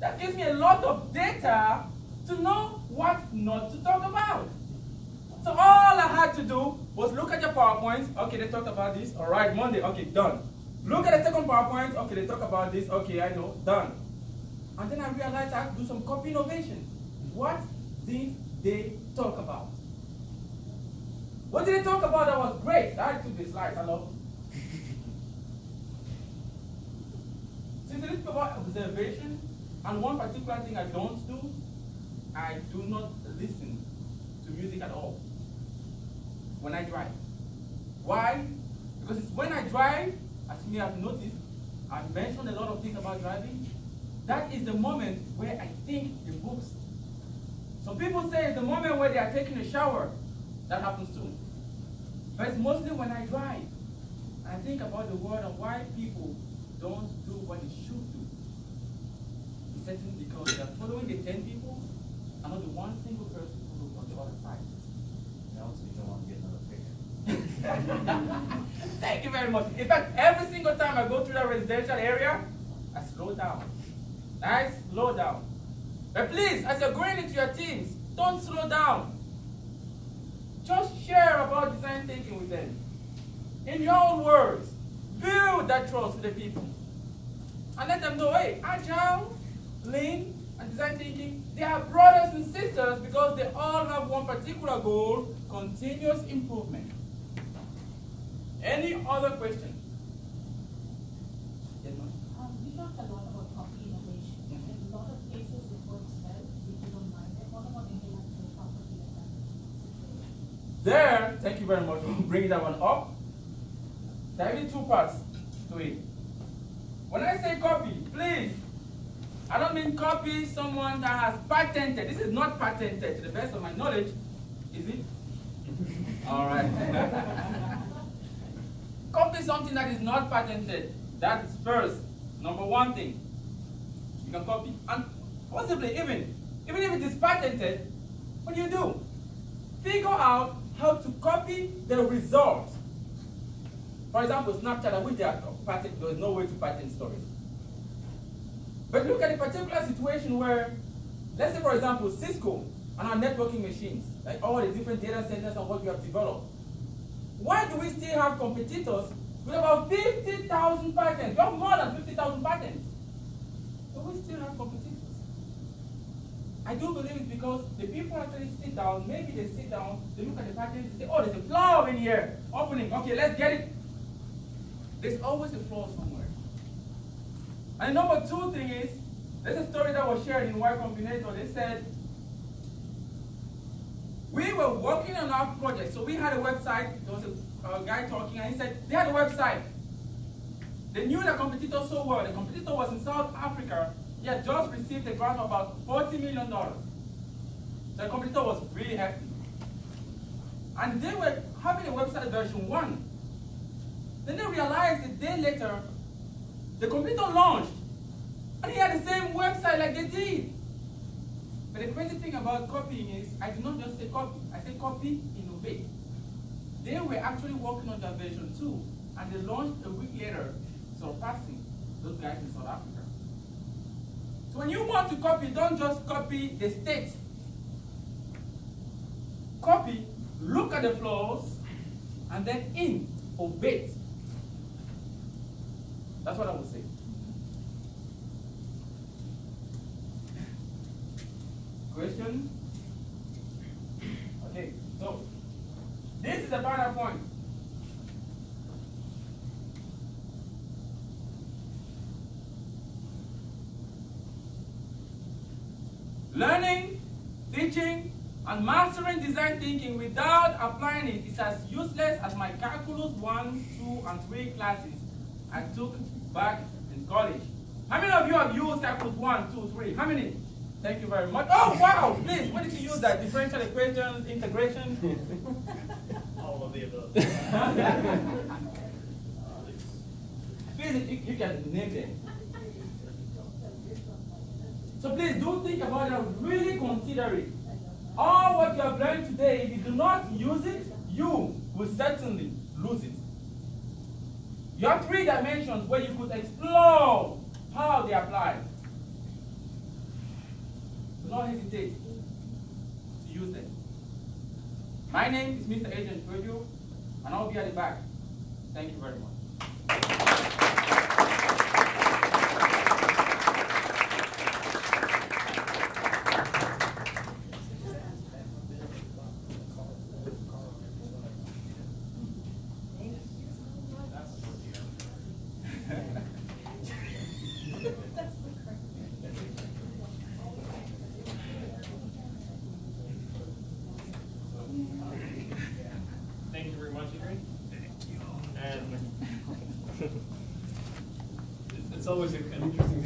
That gives me a lot of data to know what not to talk about. So all I had to do was look at your PowerPoint. Okay, they talked about this. All right, Monday. Okay, done. Look at the second PowerPoint. Okay, they talk about this. Okay, I know. Done. And then I realized I have to do some copy innovation. What did they talk about? What did they talk about that was great? I took the slides. Hello. Since it is about observation, and one particular thing I don't do, I do not listen to music at all when I drive. Why? Because it's when I drive, as you may have noticed, I've mentioned a lot of things about driving. That is the moment where I think the most. Some people say it's the moment where they are taking a shower. That happens too. But it's mostly when I drive. I think about the world and why people don't do what they should do. Because they are following the 10 people and not the one single person who on the other side. And also don't want to get another picture. Thank you very much. In fact, every single time I go through that residential area, I slow down. Nice, slow down. But please, as you're going into your teams, don't slow down. Just share about design thinking with them. In your own words, build that trust with the people. And let them know, hey, agile, lean, and design thinking, they are brothers and sisters because they all have one particular goal, continuous improvement. Any other question? Yes, ma'am. Um, we talked a lot about copy innovation. In a lot of cases, it works well, if don't mind it. What about intellectual property and that situation? There, thank you very much for bringing that one up. There are two parts to it. When I say copy, I don't mean copy someone that has patented. This is not patented to the best of my knowledge. Is it? All right. copy something that is not patented. That is first, number one thing. You can copy. And possibly even, even if it is patented, what do you do? Figure out how to copy the result. For example, Snapchat, I wish they had patent, there is no way to patent stories. But look at a particular situation where, let's say for example, Cisco and our networking machines, like all the different data centers and what we have developed. Why do we still have competitors with about 50,000 patents? We have more than 50,000 patents. But we still have competitors. I do believe it's because the people actually sit down, maybe they sit down, they look at the pattern, they say, oh, there's a flaw in here, opening, okay, let's get it. There's always a flaw somewhere. And number two thing is, there's a story that was shared in Y Combinator. They said, we were working on our project, so we had a website, there was a, a guy talking, and he said, they had a website. They knew the competitor so well. The competitor was in South Africa, he had just received a grant of about $40 million. The competitor was really hefty. And they were having a website version one. Then they realized a day later, the competitor launched. And he had the same website like they did. But the crazy thing about copying is, I did not just say copy, I say copy, innovate. They were actually working on their version two, and they launched a week later, surpassing those guys in South Africa. So when you want to copy, don't just copy the state. Copy, look at the flaws, and then in innovate. That's what I would say. Question? Okay, so this is the final point. Learning, teaching, and mastering design thinking without applying it is as useless as my calculus 1, 2, and 3 classes I took back in college. How many of you have used calculus 1, 2, 3? How many? Thank you very much. Oh, wow! Please, what did you use that? Differential equations, integration? All of the above. Please, you, you can name them. So please do think about it and really consider it. All what you have learned today, if you do not use it, you will certainly lose it. You have three dimensions where you could explore how they apply. do not hesitate to use them. My name is Mr. Adrien Feudjio, and I'll be at the back. Thank you very much. Thank you very much, Adrien. And it's- it's always an interesting